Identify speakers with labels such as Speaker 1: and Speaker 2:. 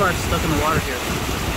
Speaker 1: car's stuck in the water here.